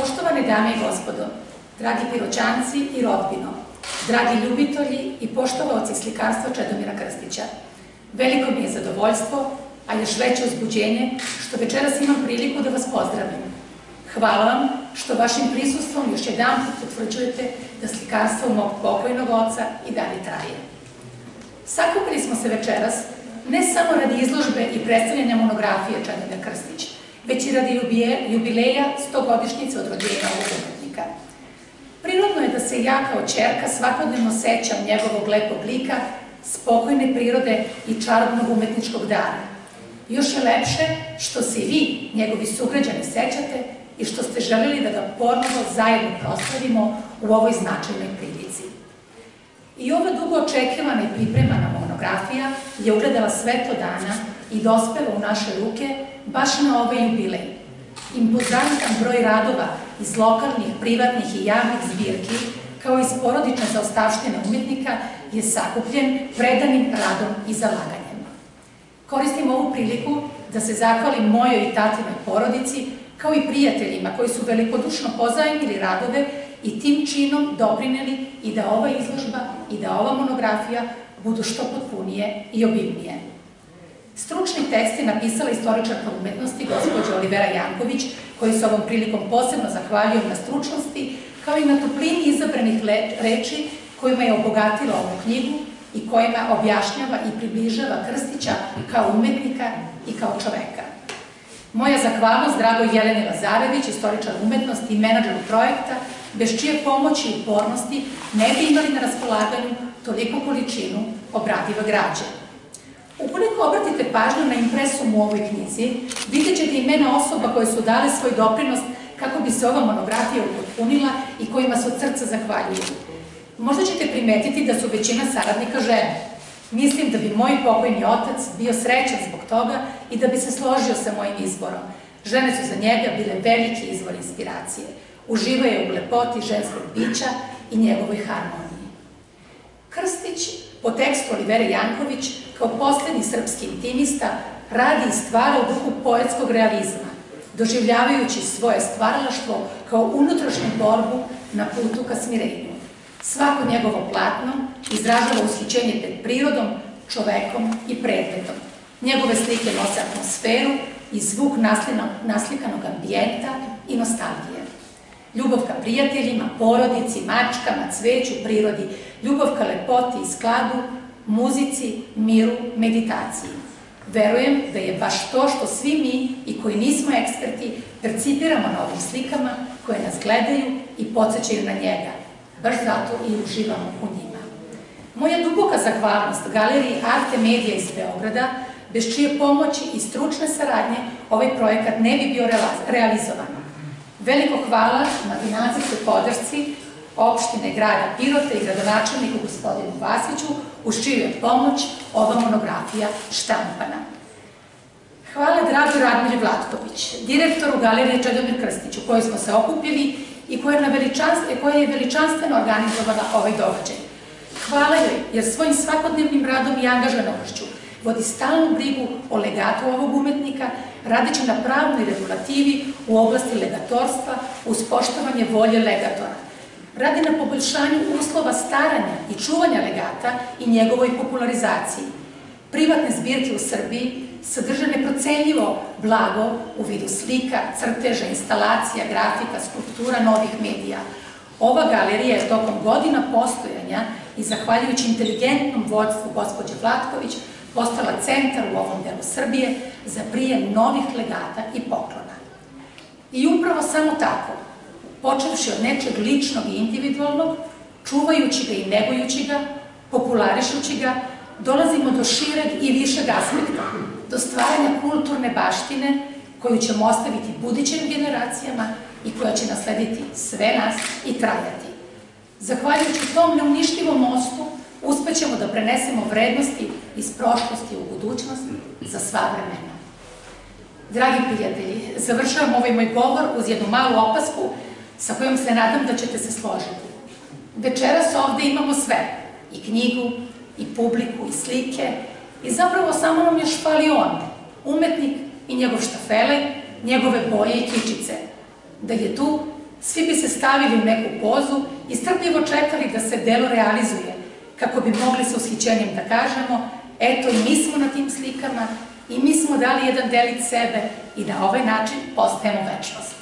Poštovane dame i gospodo, dragi piroćanci i rodbino, dragi ljubitelji i poštovaoci slikarstva Čedomira Krstića, veliko mi je zadovoljstvo, a još veće uzbuđenje što večeras imam priliku da vas pozdravim. Hvala vam što vašim prisustvom još jedan put potvrđujete da slikarstvo mog pokojnog oca i dalje traje. Sakupili smo se večeras ne samo radi izložbe i predstavljanja monografije Čedomira Krstića, već i radi jubileja 100 godišnjice od rođenja ovog umetnika. Prirodno je da se ja kao čerka svakodnevno sećam njegovog lepog lika, spokojne prirode i čarobnog umetničkog dara. Još je lepše što se i vi, njegovi sugrađani, sećate i što ste želeli da ga ponovo zajedno proslavimo u ovoj značajnoj prilici. I ova dugo očekivana i pripremana monografija je ugledala svetlo dana i dospela u naše ruke baš na ovaj jubilej. Impozantan broj radova iz lokalnih, privatnih i javnih zbirki, kao iz porodične zaostavštine umetnika, je sakupljen predanim radom i zalaganjem. Koristim ovu priliku da se zahvalim mojoj i tatinoj porodici, kao i prijateljima koji su velikodušno pozajmili radove i tim činom doprineli i da ova izložba i da ova monografija budu što potpunije i obimnije. Stručni tekst je napisala istoričarka umetnosti gospođa Olivera Janković, koji se ovom prilikom posebno zahvaljujem na stručnosti, kao i na toplini izabranih reči kojima je obogatila ovu knjigu i kojima objašnjava i približava Krstića kao umetnika i kao čoveka. Moja zahvalnost dragoj Jeleni Lazarević, istoričar umetnosti i menadžeru projekta, bez čije pomoći i upornosti ne bi imali na raspolaganju toliko količinu obradiva građe. Ukoliko obratite pažnju na impresum u ovoj knjizi, vidjet ćete imena osoba koje su dale svoj doprinos kako bi se ova monografija upotpunila i kojima se od srca zahvaljuju. Možda ćete primetiti da su većina saradnika žene. Mislim da bi moj pokojni otac bio srećan zbog toga i da bi se složio sa mojim izborom. Žene su za njega bile veliki izvor inspiracije. Uživaju u lepoti ženskog bića i njegovoj harmoniji. Krstić, po tekstu Olivere Janković, kao poslednji srpski intimista, radi i stvara u duhu poetskog realizma, doživljavajući svoje stvaralaštvo kao unutrašnju borbu na putu ka smirenju. Svako njegovo platno izražava ushićenje pred prirodom, čovekom i predmetom. Njegove slike nose atmosferu i zvuk naslikanog ambijenta i nostalgije. Ljubav ka prijateljima, porodici, mačkama, cveću, prirodi, ljubav ka lepoti i skladu, muzici, miru, meditaciji. Verujem da je baš to što svi mi i koji nismo eksperti percipiramo na ovim slikama koje nas gledaju i podsjećaju na njega. Baš zato i uživamo u njima. Moja duboka zahvalnost Galeriji Arte Medija iz Beograda, bez čije pomoći i stručne saradnje ovaj projekat ne bi bio realizovan. Veliko hvala na finansijskoj podršci opštine grada Pirota i gradonačelniku gospodinu Vasiću, uz čiju je pomoć ova monografija štampana. Hvala dragi Radmir Vlatković, direktoru Galerije Čedomir Krstić, u kojoj smo se okupili i koja je, je veličanstveno organizovala ovaj događaj. Hvala joj, jer svojim svakodnevnim radom i angažanošću vodi stalnu brigu o legatu ovog umetnika, radići na pravnoj regulativi u oblasti legatorstva uz poštovanje volje legatora. Radi na poboljšanju uslova staranja i čuvanja legata i njegovoj popularizaciji. Privatne zbirke u Srbiji sadrže neprocenljivo blago u vidu slika, crteža, instalacija, grafika, skulptura novih medija. Ova galerija je tokom godina postojanja i zahvaljujući inteligentnom vodstvu gospođe Vlatković postala centar u ovom delu Srbije za prijem novih legata i poklona. I upravo samo tako, počevši od nečeg ličnog i individualnog, čuvajući ga i negujući ga, popularišući ga, dolazimo do šireg i višeg aspekta, do stvaranja kulturne baštine koju ćemo ostaviti budućim generacijama i koja će naslediti sve nas i trajati. Zahvaljujući tom neuništivom mostu, uspećemo da prenesemo vrednosti iz prošlosti u budućnost za sva vremena. Dragi prijatelji, završavam ovaj moj govor uz jednu malu opasku sa kojom se nadam da ćete se složiti. Večeras ovde imamo sve, i knjigu, i publiku, i slike, i zapravo samo nam još fali on, umetnik i njegov štafele, njegove boje i kičice. Da je tu, svi bi se stavili u neku pozu i strpljivo čekali da se delo realizuje, kako bi mogli sa ushićenjem da kažemo, eto i mi smo na tim slikama i mi smo dali jedan delić sebe i na ovaj način postajemo večnost.